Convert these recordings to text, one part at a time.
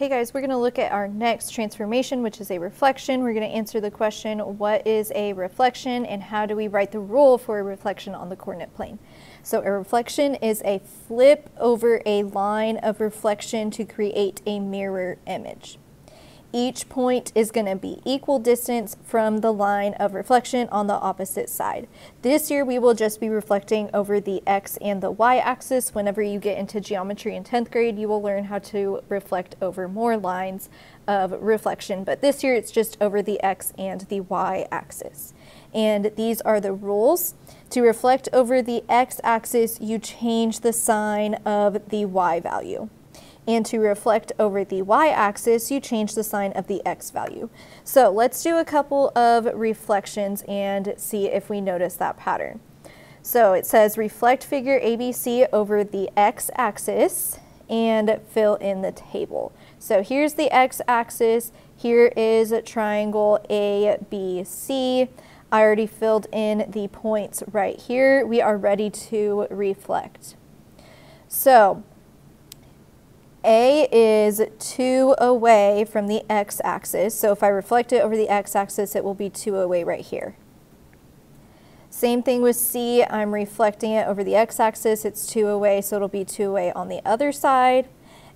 Hey guys, we're going to look at our next transformation, which is a reflection. We're going to answer the question, what is a reflection and how do we write the rule for a reflection on the coordinate plane? So a reflection is a flip over a line of reflection to create a mirror image. Each point is going to be equal distance from the line of reflection on the opposite side. This year we will just be reflecting over the x and the y axis. Whenever you get into geometry in 10th grade, you will learn how to reflect over more lines of reflection, but this year it's just over the x and the y axis. And these are the rules. To reflect over the x-axis, you change the sign of the y value. And to reflect over the y-axis, you change the sign of the x value. So let's do a couple of reflections and see if we notice that pattern. So it says reflect figure ABC over the x-axis and fill in the table. So here's the x-axis, here is a triangle ABC. I already filled in the points right here. We are ready to reflect. So a is 2 away from the x-axis. So if I reflect it over the x-axis, it will be 2 away right here. Same thing with C. I'm reflecting it over the x-axis. It's 2 away, so it'll be 2 away on the other side.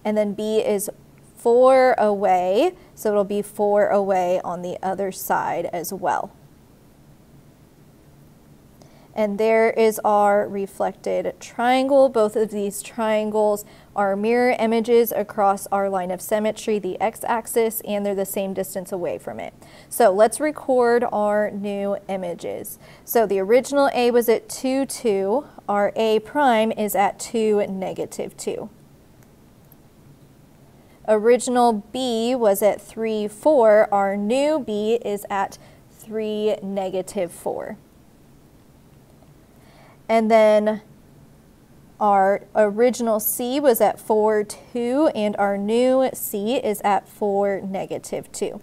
And then B is 4 away, so it'll be 4 away on the other side as well. And there is our reflected triangle. Both of these triangles are mirror images across our line of symmetry, the x-axis, and they're the same distance away from it. So let's record our new images. So the original A was at 2, 2. Our A prime is at 2, negative 2. Original B was at 3, 4. Our new B is at 3, negative 4. And then our original C was at 4, 2, and our new C is at 4, negative 2.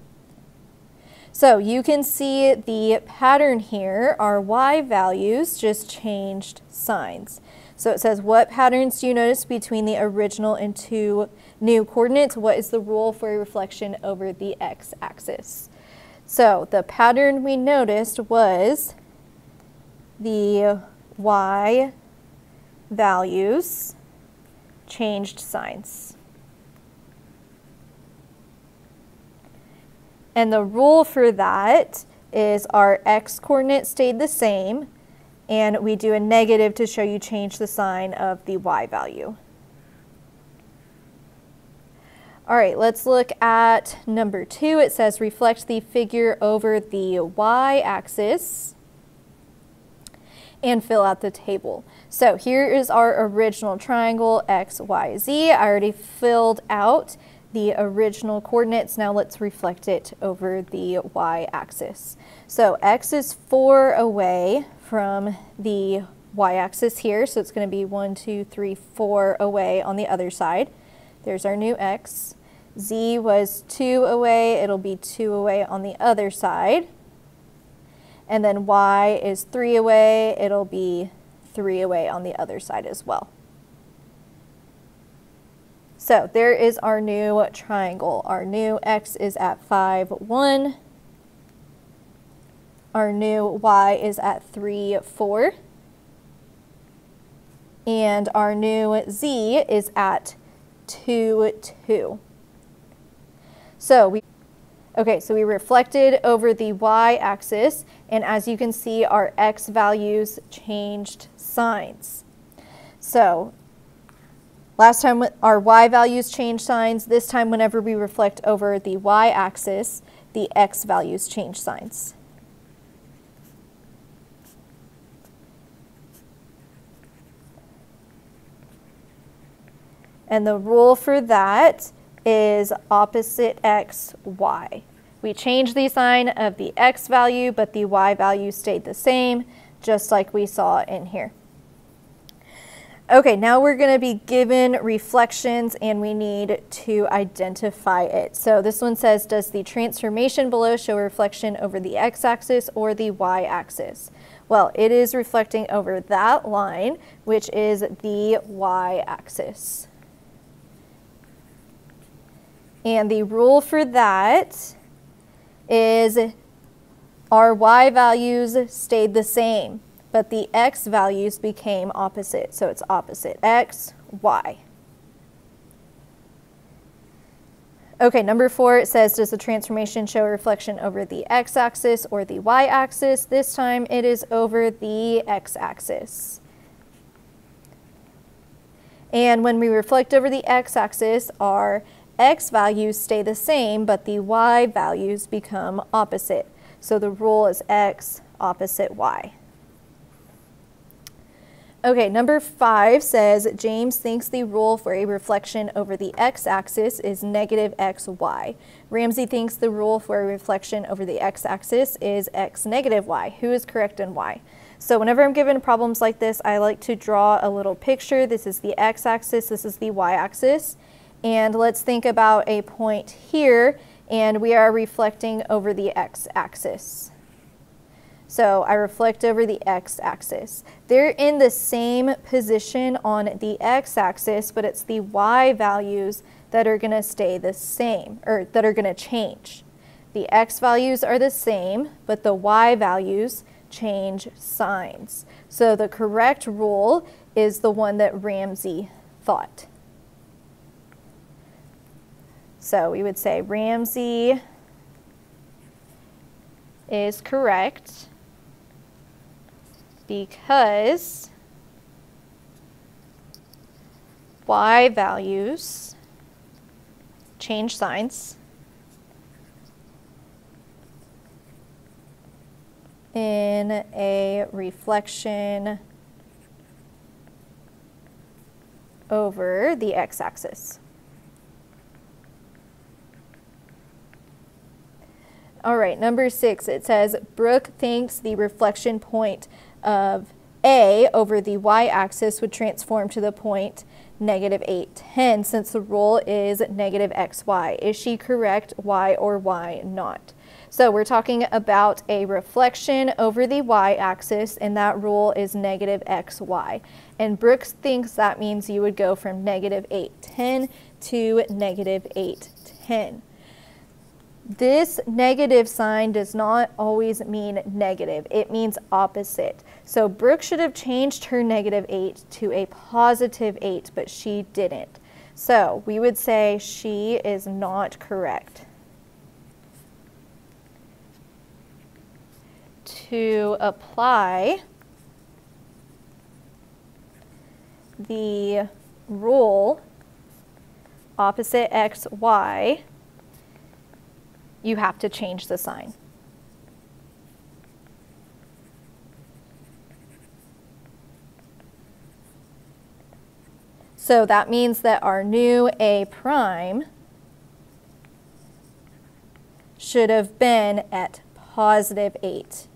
So you can see the pattern here, our Y values just changed signs. So it says, what patterns do you notice between the original and two new coordinates? What is the rule for a reflection over the x-axis? So the pattern we noticed was the y values changed signs. And the rule for that is our x coordinate stayed the same and we do a negative to show you change the sign of the y value. All right, let's look at number two. It says reflect the figure over the y-axis and fill out the table. So here is our original triangle x, y, z. I already filled out the original coordinates. Now let's reflect it over the y-axis. So x is 4 away from the y-axis here, so it's going to be 1, 2, 3, 4 away on the other side. There's our new x. z was 2 away, it'll be 2 away on the other side and then y is 3 away, it'll be 3 away on the other side as well. So there is our new triangle. Our new x is at 5, 1. Our new y is at 3, 4. And our new z is at 2, 2. So we Okay, so we reflected over the y-axis, and as you can see, our x values changed signs. So last time our y values changed signs, this time whenever we reflect over the y-axis, the x values change signs. And the rule for that is opposite x, y. We changed the sign of the x value, but the y value stayed the same, just like we saw in here. Okay, now we're going to be given reflections and we need to identify it. So this one says, does the transformation below show reflection over the x-axis or the y-axis? Well, it is reflecting over that line, which is the y-axis. And the rule for that is our y values stayed the same, but the x values became opposite. So it's opposite x, y. Okay, number four, it says, does the transformation show reflection over the x-axis or the y-axis? This time it is over the x-axis. And when we reflect over the x-axis, our x values stay the same, but the y values become opposite. So the rule is x opposite y. Okay, number five says James thinks the rule for a reflection over the x-axis is negative xy. Ramsey thinks the rule for a reflection over the x-axis is x negative y. Who is correct and why? So whenever I'm given problems like this, I like to draw a little picture. This is the x-axis, this is the y-axis. And let's think about a point here, and we are reflecting over the x-axis. So I reflect over the x-axis. They're in the same position on the x-axis, but it's the y values that are going to stay the same, or that are going to change. The x values are the same, but the y values change signs. So the correct rule is the one that Ramsey thought. So we would say Ramsey is correct because y values change signs in a reflection over the x-axis. All right, number six, it says Brooke thinks the reflection point of a over the y-axis would transform to the point negative 8, 10, since the rule is negative xy. Is she correct, why or why not? So we're talking about a reflection over the y-axis, and that rule is negative xy. And Brooks thinks that means you would go from negative 810 to negative 8, 10. This negative sign does not always mean negative. It means opposite. So Brooke should have changed her negative 8 to a positive 8, but she didn't. So we would say she is not correct. To apply the rule opposite x, y, you have to change the sign. So that means that our new A prime should have been at positive 8.